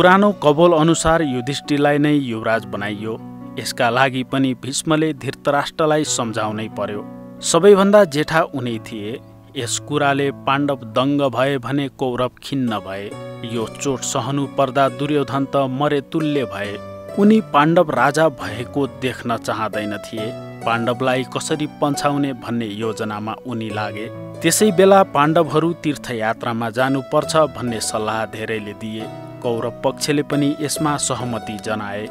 पुरानो कबोल अनुसार युधिष्ठिरलाई नै युवराज बनाइयो। यसका लागि पनि भीष्मले धृतराष्ट्रलाई सम्झाउनै पर्यो। सबैभन्दा जेठा उनी थिए। यस कुराले पाण्डव दङ्ग भए भने कौरव खिन्न भए। यो चोट सहनु पर्दा दुर्योधन त मरे तुल्य भए। उनी पाण्डव राजा भएको देख्न चाहँदैन थिए। पाण्डवलाई कसरी पन्छाउने भन्ने योजनामा उनी लागे। त्यसै बेला पाण्डवहरू तीर्थयात्रामा जानुपर्छ भन्ने सल्लाह धेरैले दिए। कौरव पक्षले पनि यसमा सहमति जनाए।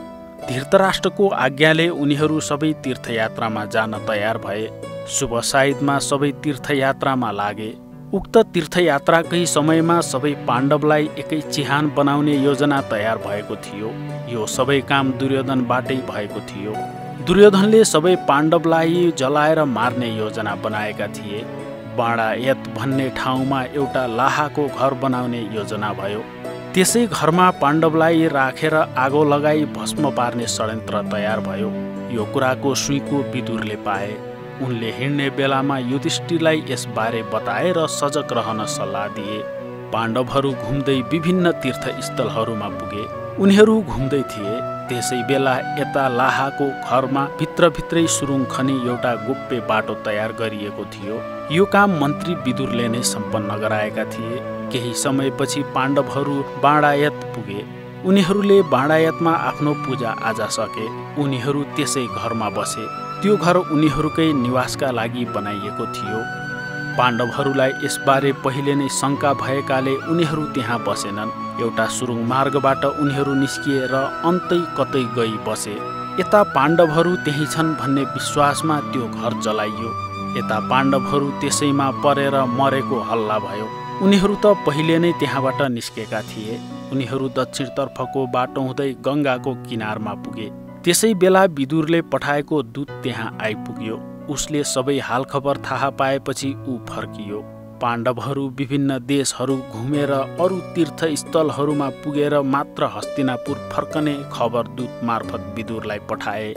धृतराष्ट्रको आज्ञाले उनीहरू सबै तीर्थयात्रामा जान तयार भए। शुभ साइदमा सबै तीर्थयात्रामा लागे। उक्त तीर्थयात्राकै समयमा सबै पाण्डवलाई एकै चिहान बनाउने योजना तयार भएको थियो। यो सबै काम दुर्योधनबाटै भएको थियो। दुर्योधनले सबै पाण्डवलाई जलाएर मार्ने योजना बनाएका थिए। बाँडायत भन्ने ठाउँमा एउटा लाहाको घर बनाउने योजना भयो। त्यसै घरमा पाण्डवलाई राखेर रा आगो लगाई भस्म पार्ने षड्यन्त्र तयार भयो। यो कुराको सुईको विदुरले पाए। उनले हिँड्ने बेलामा युधिष्ठिरलाई यसबारे बताएर सजग रहन सल्लाह दिए। पाण्डवहरू घुम्दै विभिन्न तीर्थस्थलहरूमा पुगे। उनीहरू घुम्दै थिए। त्यसै बेला यता लाहाको घरमा भित्रभित्रै सुरुङ खनी एउटा गोप्य बाटो तयार गरिएको थियो। यो काम मन्त्री विदुरले नै सम्पन्न गराएका थिए। केही समयपछि पाण्डवहरू बाँडायत पुगे। उनीहरूले बाँडायतमा आफ्नो पूजा आजा सके। उनीहरू त्यसै घरमा बसे। त्यो घर उनीहरूकै निवासका लागि बनाइएको थियो। पाण्डवहरूलाई यसबारे पहिले नै शङ्का भएकाले उनीहरू त्यहाँ बसेनन्। एउटा सुरुङ मार्गबाट उनीहरू निस्किए र अन्तै कतै गई बसे। यता पाण्डवहरू त्यही छन् भन्ने विश्वासमा त्यो घर जलाइयो। यता पाण्डवहरू त्यसैमा परेर मरेको हल्ला भयो। उनीहरू त पहिले नै त्यहाँबाट निस्केका थिए। उनीहरू दक्षिणतर्फको बाटो हुँदै गङ्गाको किनारमा पुगे। त्यसै बेला विदुरले पठाएको दूत त्यहाँ आइपुग्यो। उसले सबै हालखबर थाहा पाएपछि ऊ फर्कियो। पाण्डवहरू विभिन्न देशहरू घुमेर अरू तीर्थस्थलहरूमा पुगेर मात्र हस्तिनापुर फर्कने खबर दूत मार्फत विदुरलाई पठाए।